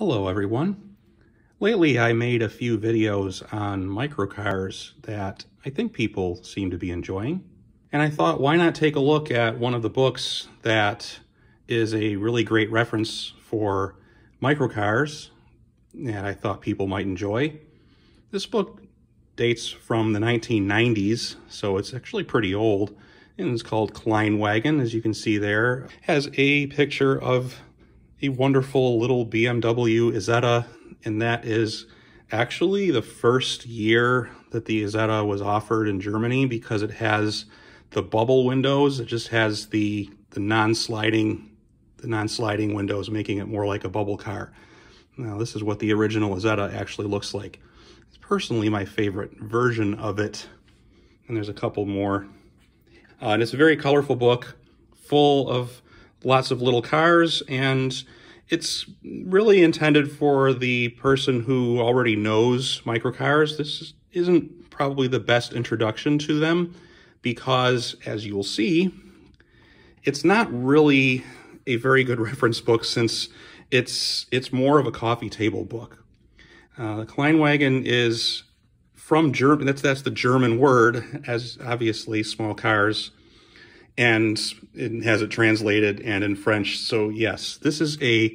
Hello everyone. Lately I made a few videos on microcars that I think people seem to be enjoying. And I thought why not take a look at one of the books that is a really great reference for microcars that I thought people might enjoy. This book dates from the 1990s, so it's actually pretty old. And it's called Kleinwagen, as you can see there. It has a picture of a wonderful little BMW Isetta, and that is actually the first year that the Isetta was offered in Germany because it has the bubble windows. It just has the the non-sliding the non-sliding windows, making it more like a bubble car. Now, this is what the original Isetta actually looks like. It's personally my favorite version of it, and there's a couple more. Uh, and it's a very colorful book, full of lots of little cars, and it's really intended for the person who already knows microcars. This isn't probably the best introduction to them because, as you'll see, it's not really a very good reference book since it's it's more of a coffee table book. Uh, Kleinwagen is from German. That's that's the German word, as obviously small cars and it has it translated and in French. So yes, this is a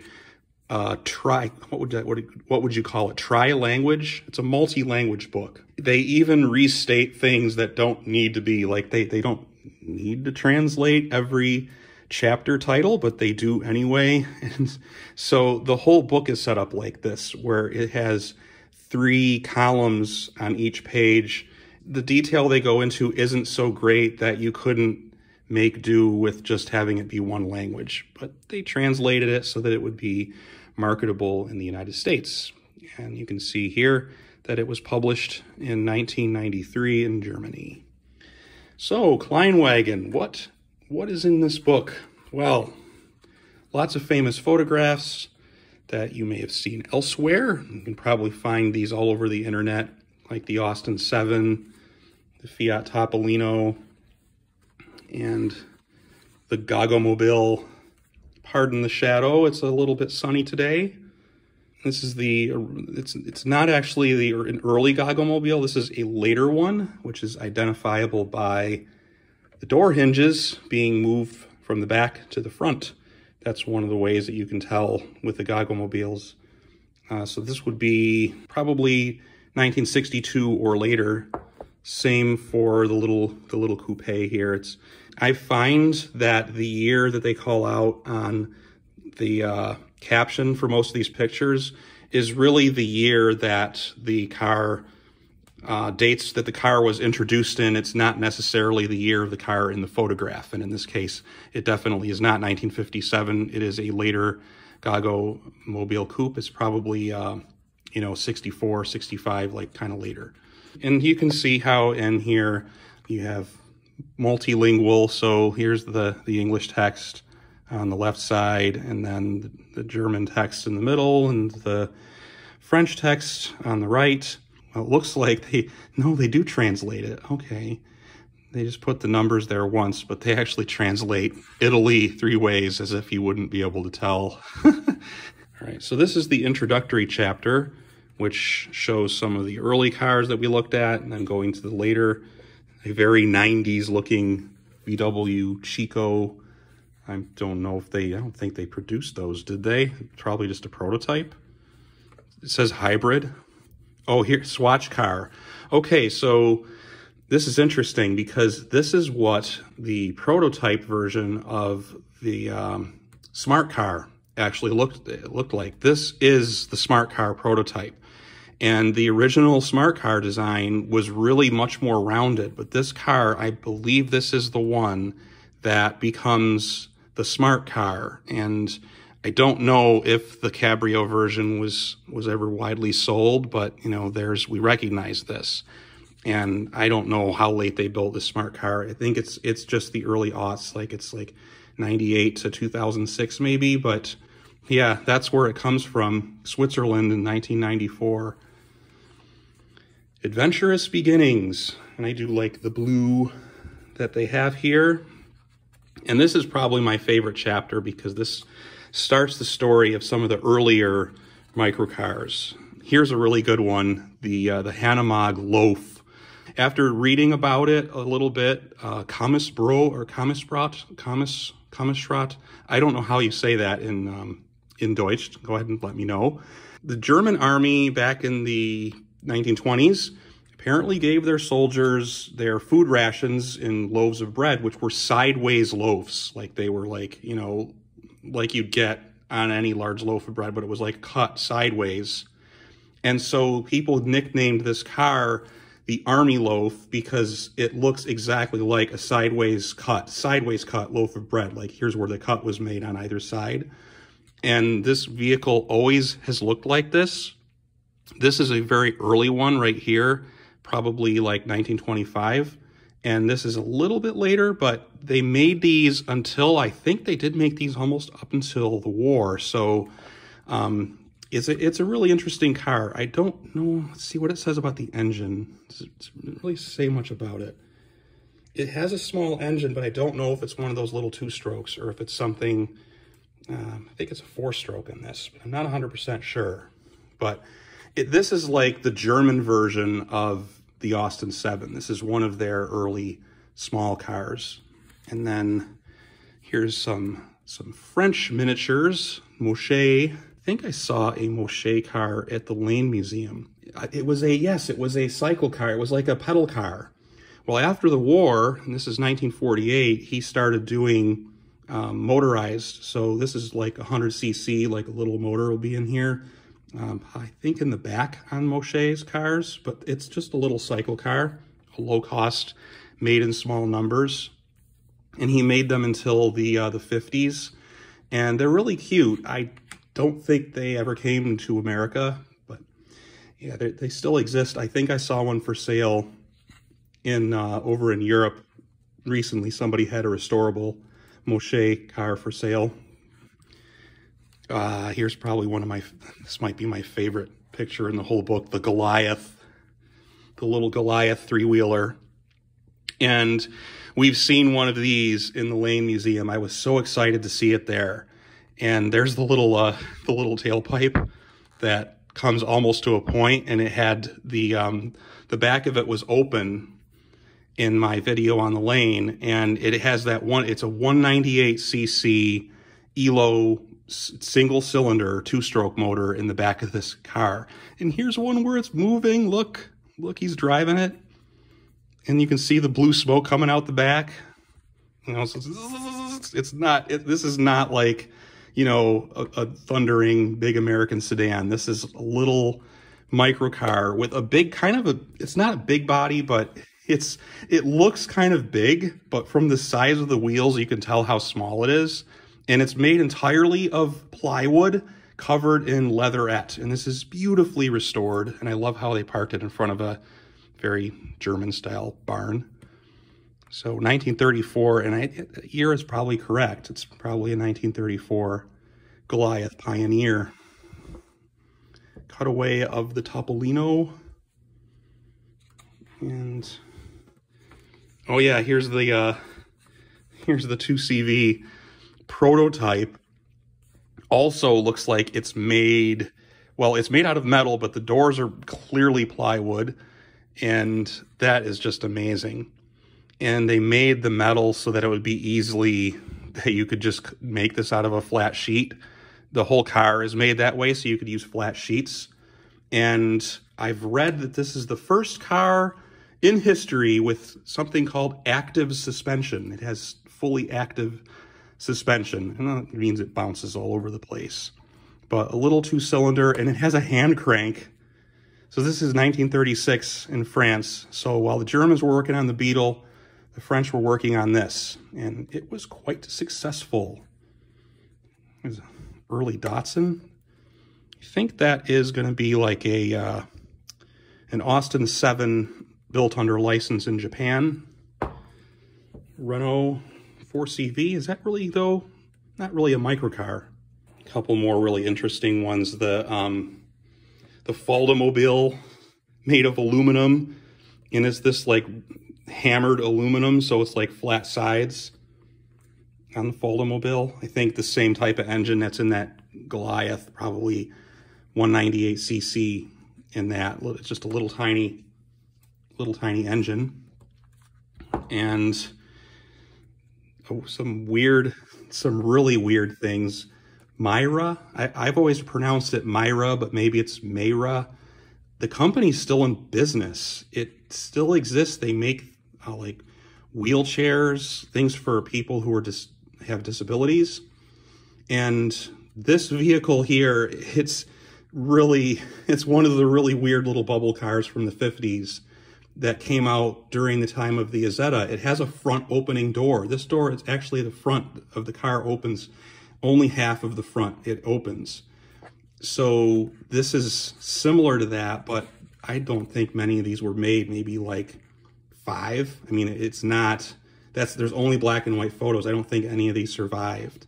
uh, tri. What would that, what, what would you call it? Tri language. It's a multi language book. They even restate things that don't need to be like they they don't need to translate every chapter title, but they do anyway. And so the whole book is set up like this, where it has three columns on each page. The detail they go into isn't so great that you couldn't make do with just having it be one language, but they translated it so that it would be marketable in the United States. And you can see here that it was published in 1993 in Germany. So, Kleinwagen, what what is in this book? Well, lots of famous photographs that you may have seen elsewhere. You can probably find these all over the internet, like the Austin 7, the Fiat Topolino, and the Goggomobil. Pardon the shadow, it's a little bit sunny today. This is the, it's it's not actually the an early Goggomobil, this is a later one, which is identifiable by the door hinges being moved from the back to the front. That's one of the ways that you can tell with the Goggomobiles. Uh, so this would be probably 1962 or later. Same for the little the little coupe here. It's I find that the year that they call out on the uh, caption for most of these pictures is really the year that the car uh, dates that the car was introduced in. It's not necessarily the year of the car in the photograph. And in this case, it definitely is not 1957. It is a later Goggo Mobile Coupe. It's probably, uh, you know, 64, 65, like kind of later. And you can see how in here you have multilingual. So here's the, the English text on the left side, and then the German text in the middle, and the French text on the right. Well, it looks like they, no, they do translate it. Okay. They just put the numbers there once, but they actually translate Italy three ways as if you wouldn't be able to tell. All right, so this is the introductory chapter which shows some of the early cars that we looked at, and then going to the later, a very 90s looking VW Chico. I don't know if they, I don't think they produced those, did they? Probably just a prototype. It says hybrid. Oh, here, swatch car. Okay, so this is interesting because this is what the prototype version of the um, smart car actually looked looked like. This is the smart car prototype. And the original smart car design was really much more rounded. But this car, I believe this is the one that becomes the smart car. And I don't know if the Cabrio version was, was ever widely sold, but you know, there's, we recognize this. And I don't know how late they built this smart car. I think it's, it's just the early aughts, like it's like 98 to 2006 maybe, but yeah, that's where it comes from, Switzerland in 1994. Adventurous Beginnings. And I do like the blue that they have here. And this is probably my favorite chapter because this starts the story of some of the earlier microcars. Here's a really good one, the uh, the Hanomag Loaf. After reading about it a little bit, uh, Bro or Kamisbrat, Kamis, Kamisstrat, I don't know how you say that in um, in Deutsch. Go ahead and let me know. The German army back in the 1920s apparently gave their soldiers their food rations in loaves of bread, which were sideways loaves. Like they were like, you know, like you'd get on any large loaf of bread, but it was like cut sideways. And so people nicknamed this car the army loaf because it looks exactly like a sideways cut, sideways cut loaf of bread. Like here's where the cut was made on either side. And this vehicle always has looked like this. This is a very early one right here, probably like 1925. And this is a little bit later, but they made these until, I think they did make these almost up until the war. So um, it's, a, it's a really interesting car. I don't know, let's see what it says about the engine. It doesn't really say much about it. It has a small engine, but I don't know if it's one of those little two strokes or if it's something um, I think it's a four stroke in this, I'm not 100% sure. But it, this is like the German version of the Austin 7. This is one of their early small cars. And then here's some some French miniatures, Mochet. I think I saw a Mochet car at the Lane Museum. It was a, yes, it was a cycle car. It was like a pedal car. Well, after the war, and this is 1948, he started doing um, motorized. So this is like 100 cc, like a little motor will be in here. Um, I think in the back on Mochet's cars, but it's just a little cycle car, a low cost, made in small numbers. And he made them until the uh, the 50s. And they're really cute. I don't think they ever came to America, but yeah, they, still exist. I think I saw one for sale in uh, over in Europe recently. Somebody had a restorable Moshe car for sale. Uh, here's probably one of my, this might be my favorite picture in the whole book, the Goliath, the little Goliath three-wheeler. And we've seen one of these in the Lane Museum. I was so excited to see it there. And there's the little, uh, the little tailpipe that comes almost to a point and it had the, um, the back of it was open in my video on the lane and it has that one it's a 198cc ILO single cylinder two stroke motor in the back of this car. And here's one where it's moving. Look look he's driving it. And you can see the blue smoke coming out the back. You know so it's, it's not it, this is not like you know a, a thundering big american sedan. This is a little micro car with a big kind of a it's not a big body but it's it looks kind of big, but from the size of the wheels, you can tell how small it is. And it's made entirely of plywood covered in leatherette. And this is beautifully restored. And I love how they parked it in front of a very German style barn. So 1934, and I, year is probably correct. It's probably a 1934 Goliath Pioneer. Cutaway of the Topolino. And Oh yeah, here's the uh, here's the 2CV prototype. Also looks like it's made, well, it's made out of metal, but the doors are clearly plywood. And that is just amazing. And they made the metal so that it would be easily, that you could just make this out of a flat sheet. The whole car is made that way, so you could use flat sheets. And I've read that this is the first car in history with something called active suspension. It has fully active suspension, and that means it bounces all over the place. But a little two-cylinder, and it has a hand crank. So this is 1936 in France. So while the Germans were working on the Beetle, the French were working on this, and it was quite successful. There's early Datsun. I think that is going to be like a uh, an Austin 7 built under license in Japan. Renault 4CV, is that really, though, not really a microcar? A couple more really interesting ones. The, um, the Fuldamobil made of aluminum, and it's this, like, hammered aluminum, so it's, like, flat sides on the Fuldamobil. I think the same type of engine that's in that Goliath, probably 198cc in that. It's just a little tiny, little tiny engine. And some weird, some really weird things. Myra, I, have always pronounced it Myra, but maybe it's Mayra. The company's still in business. It still exists. They make uh, like wheelchairs, things for people who are dis have disabilities. And this vehicle here, it's really, it's one of the really weird little bubble cars from the 50s that came out during the time of the Isetta. It has a front opening door. This door is actually the front of the car opens, only half of the front it opens. So this is similar to that, but I don't think many of these were made, maybe like five. I mean, it's not, that's, there's only black and white photos. I don't think any of these survived.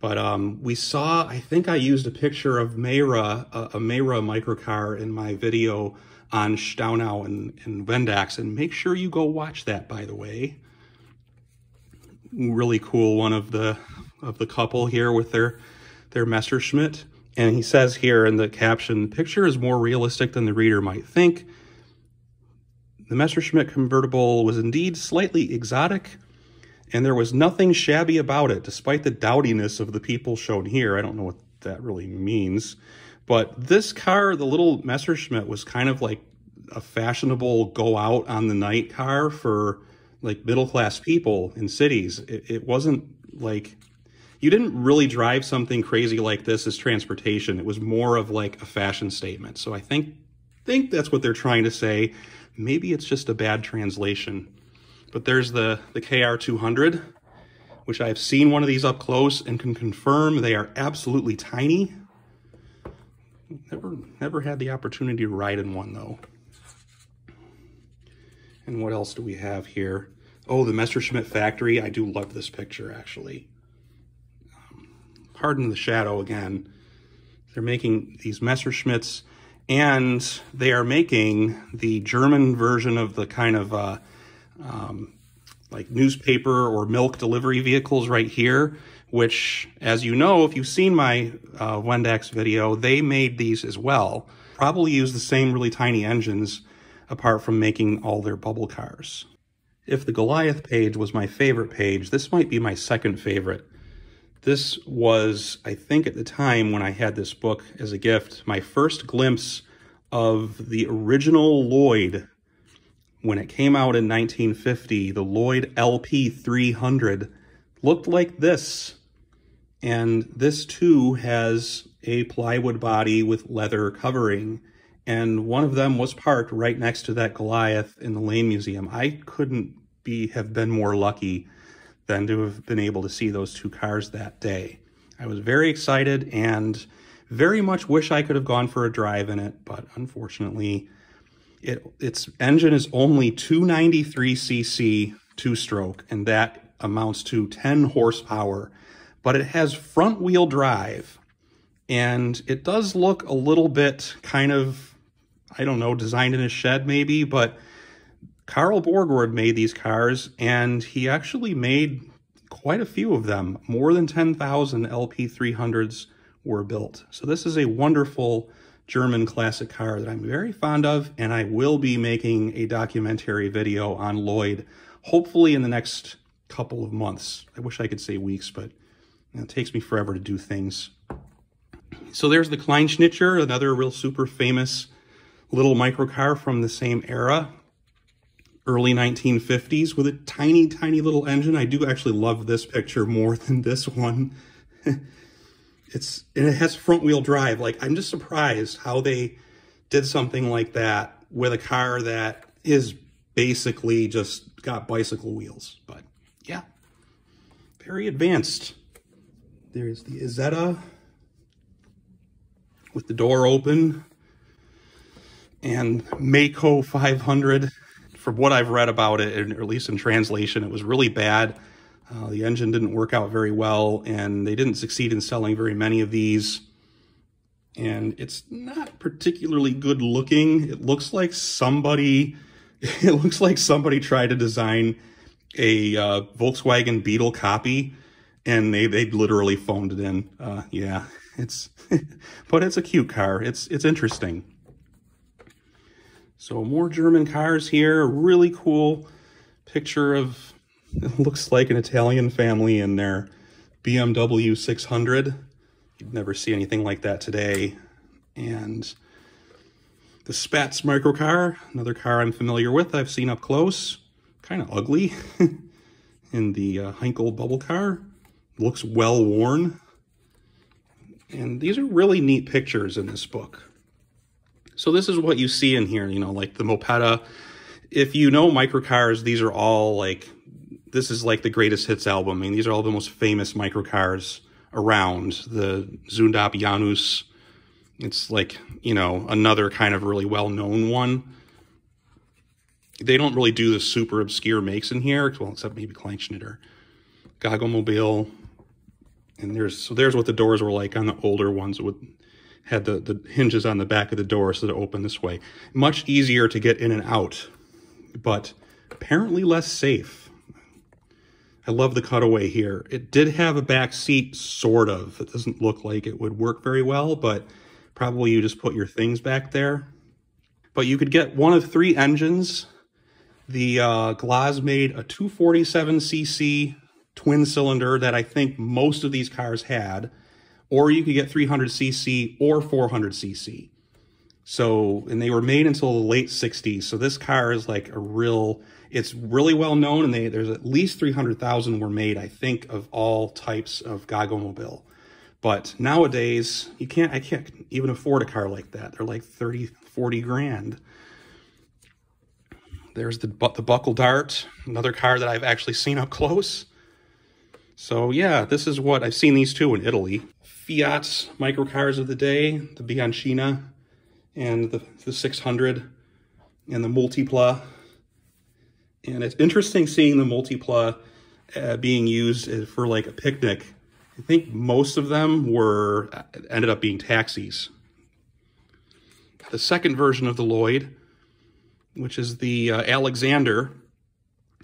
But um, we saw, I think I used a picture of Meyra, a, a Meyra microcar in my video on Staunau and, and Wendax. And make sure you go watch that, by the way. Really cool one of the of the couple here with their, their Messerschmitt. And he says here in the caption, the picture is more realistic than the reader might think. The Messerschmitt convertible was indeed slightly exotic, and there was nothing shabby about it, despite the dowdiness of the people shown here. I don't know what that really means. But this car, the little Messerschmitt, was kind of like a fashionable go out on the night car for like middle class people in cities. It, it wasn't like you didn't really drive something crazy like this as transportation. It was more of like a fashion statement. So I think think that's what they're trying to say. Maybe it's just a bad translation. But there's the, the KR200, which I've seen one of these up close and can confirm they are absolutely tiny. Never, never had the opportunity to ride in one though. And what else do we have here? Oh, the Messerschmitt factory. I do love this picture actually. Um, pardon the shadow again. They're making these Messerschmitts and they are making the German version of the kind of uh, um, like newspaper or milk delivery vehicles right here, which, as you know, if you've seen my uh, Wendax video, they made these as well. Probably use the same really tiny engines apart from making all their bubble cars. If the Goliath page was my favorite page, this might be my second favorite. This was, I think at the time when I had this book as a gift, my first glimpse of the original Lloyd when it came out in 1950, the Lloyd LP300 looked like this. And this too has a plywood body with leather covering. And one of them was parked right next to that Goliath in the Lane Museum. I couldn't be have been more lucky than to have been able to see those two cars that day. I was very excited and very much wish I could have gone for a drive in it, but unfortunately it, its engine is only 293cc two-stroke, and that amounts to 10 horsepower. But it has front-wheel drive, and it does look a little bit kind of, I don't know, designed in a shed maybe, but Carl Borgward made these cars, and he actually made quite a few of them. More than 10,000 LP300s were built. So this is a wonderful German classic car that I'm very fond of, and I will be making a documentary video on Lloyd, hopefully in the next couple of months. I wish I could say weeks, but it takes me forever to do things. So there's the Kleinschnittger, another real super famous little microcar from the same era, early 1950s, with a tiny, tiny little engine. I do actually love this picture more than this one. it's and it has front wheel drive. Like I'm just surprised how they did something like that with a car that is basically just got bicycle wheels. But yeah, very advanced. There's the Isetta with the door open and Maico 500. From what I've read about it, or at least in translation, it was really bad. Uh, the engine didn't work out very well, and they didn't succeed in selling very many of these. And it's not particularly good looking. It looks like somebody, it looks like somebody tried to design a uh, Volkswagen Beetle copy, and they they literally phoned it in. Uh, yeah, It's, but it's a cute car. It's, it's interesting. So more German cars here. Really cool picture of, it looks like an Italian family in their BMW 600. You'd never see anything like that today. And the Spatz microcar, another car I'm familiar with, I've seen up close. Kind of ugly. in the uh, Heinkel bubble car. Looks well worn. And these are really neat pictures in this book. So this is what you see in here, you know, like the Mopetta. If you know microcars, these are all like, this is like the greatest hits album. I mean, these are all the most famous microcars around. The Zündapp Janus, it's like, you know, another kind of really well-known one. They don't really do the super obscure makes in here, well, except maybe Kleinschnittger. Goggomobil, and there's so there's what the doors were like on the older ones with had the, the hinges on the back of the door so that it opened this way. Much easier to get in and out, but apparently less safe. I love the cutaway here. It did have a back seat, sort of. It doesn't look like it would work very well, but probably you just put your things back there. But you could get one of three engines. The uh, Glas made a 247cc twin cylinder that I think most of these cars had, or you could get 300cc or 400cc. So, and they were made until the late 60s. So this car is like a real, it's really well known and they, there's at least 300,000 were made, I think, of all types of Goggomobil. But nowadays, you can't, I can't even afford a car like that. They're like 30, 40 grand. There's the, the Buckle Dart, another car that I've actually seen up close. So yeah, this is what I've seen these two in Italy. Fiat's microcars of the day, the Bianchina and the, the 600 and the Multipla. And it's interesting seeing the Multipla uh, being used for like a picnic. I think most of them were ended up being taxis. The second version of the Lloyd, which is the uh, Alexander,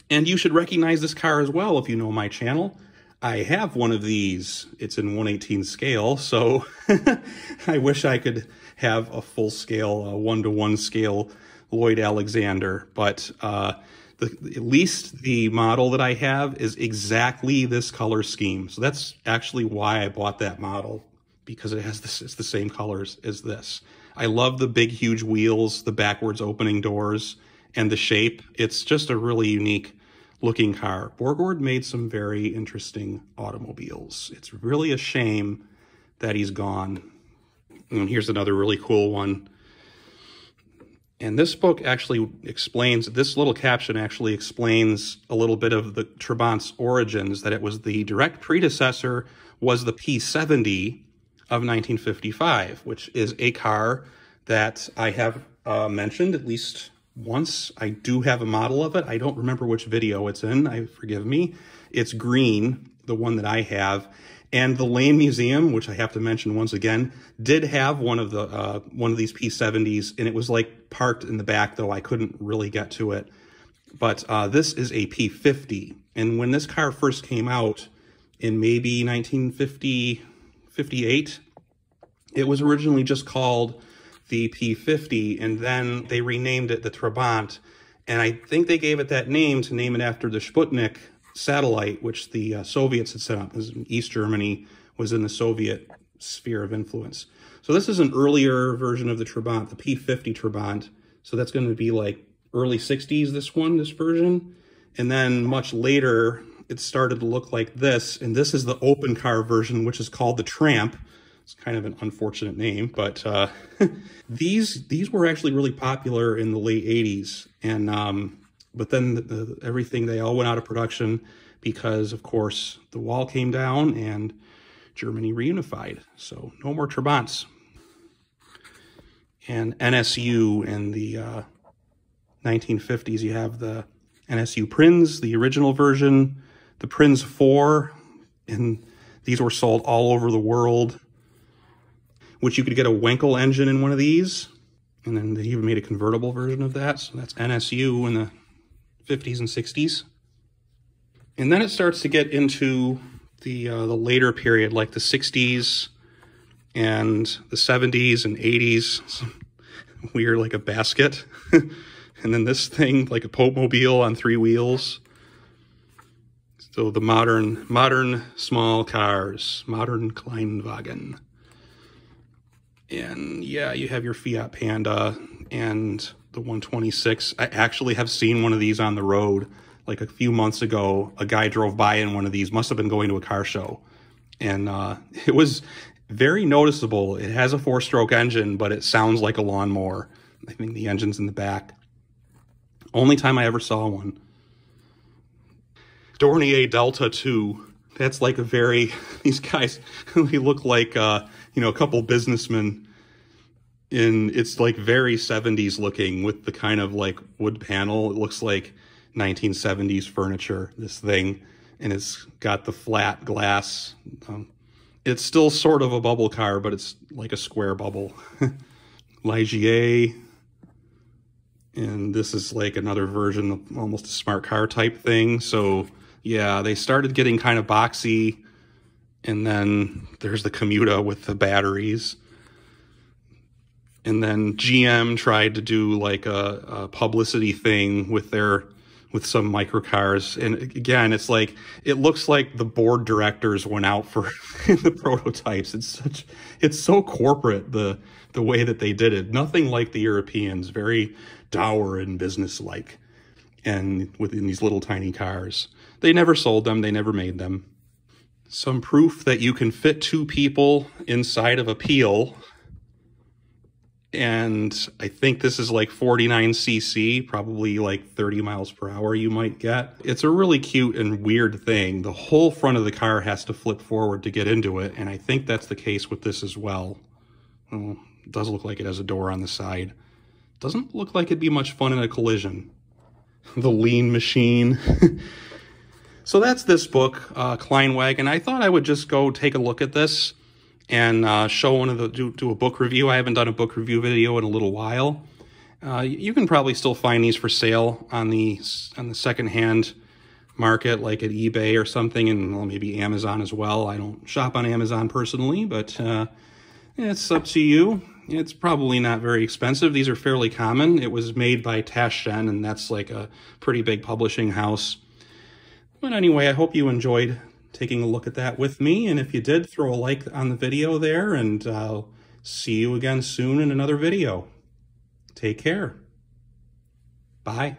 and you should recognize this car as well if you know my channel. I have one of these. It's in 118 scale, so I wish I could have a full scale, a one-to-one scale Lloyd Alexander, but uh, the, at least the model that I have is exactly this color scheme. So that's actually why I bought that model, because it has this, it's the same colors as this. I love the big, huge wheels, the backwards opening doors, and the shape. It's just a really unique looking car. Borgward made some very interesting automobiles. It's really a shame that he's gone. And here's another really cool one. And this book actually explains, this little caption actually explains a little bit of the Trabant's origins, that it was the direct predecessor was the P70 of 1955, which is a car that I have uh, mentioned at least once. I do have a model of it. I don't remember which video it's in. I forgive me. It's green, the one that I have. And the Lane Museum, which I have to mention once again, did have one of the uh, one of these P70s, and it was like parked in the back, though I couldn't really get to it. But uh, this is a P50, and when this car first came out in maybe 1950, 58, it was originally just called the P50, and then they renamed it the Trabant. And I think they gave it that name to name it after the Sputnik satellite, which the uh, Soviets had set up. As East Germany was in the Soviet sphere of influence. So this is an earlier version of the Trabant, the P50 Trabant. So that's going to be like early 60s, this one, this version. And then much later, it started to look like this. And this is the open car version, which is called the Tramp. It's kind of an unfortunate name, but uh, these these were actually really popular in the late 80s. And um, but then the, the, everything, they all went out of production because, of course, the wall came down and Germany reunified. So no more Trabants. And NSU in the uh, 1950s, you have the NSU Prinz, the original version, the Prinz 4, and these were sold all over the world which you could get a Wankel engine in one of these. And then they even made a convertible version of that. So that's NSU in the 50s and 60s. And then it starts to get into the uh, the later period, like the 60s and the 70s and 80s, weird like a basket. and then this thing like a Pope Mobile on three wheels. So the modern, modern small cars, modern Kleinwagen. And yeah, you have your Fiat Panda and the 126. I actually have seen one of these on the road. Like a few months ago, a guy drove by in one of these, must have been going to a car show. And uh, it was very noticeable. It has a four-stroke engine, but it sounds like a lawnmower. I think the engine's in the back. Only time I ever saw one. Dornier Delta 2. That's like a very, these guys, they look like, uh, you know, a couple businessmen in, it's like very 70s looking with the kind of like wood panel. It looks like 1970s furniture, this thing. And it's got the flat glass. Um, it's still sort of a bubble car, but it's like a square bubble. Ligier. And this is like another version of almost a smart car type thing. So yeah, they started getting kind of boxy. And then there's the Comuta with the batteries. And then GM tried to do like a, a publicity thing with their with some microcars. And again, it's like it looks like the board directors went out for the prototypes. It's such it's so corporate the the way that they did it. Nothing like the Europeans, very dour and businesslike. And within these little tiny cars. They never sold them, they never made them. Some proof that you can fit two people inside of a Peel. And I think this is like 49cc, probably like 30 miles per hour you might get. It's a really cute and weird thing. The whole front of the car has to flip forward to get into it, and I think that's the case with this as well. well it does look like it has a door on the side. Doesn't look like it'd be much fun in a collision. The lean machine. So that's this book, uh, Kleinwagen. I thought I would just go take a look at this and uh, show one of the do, do a book review. I haven't done a book review video in a little while. Uh, you can probably still find these for sale on the on the secondhand market, like at eBay or something, and well, maybe Amazon as well. I don't shop on Amazon personally, but uh, it's up to you. It's probably not very expensive. These are fairly common. It was made by Taschen, and that's like a pretty big publishing house. But anyway, I hope you enjoyed taking a look at that with me. And if you did, throw a like on the video there, and I'll see you again soon in another video. Take care. Bye.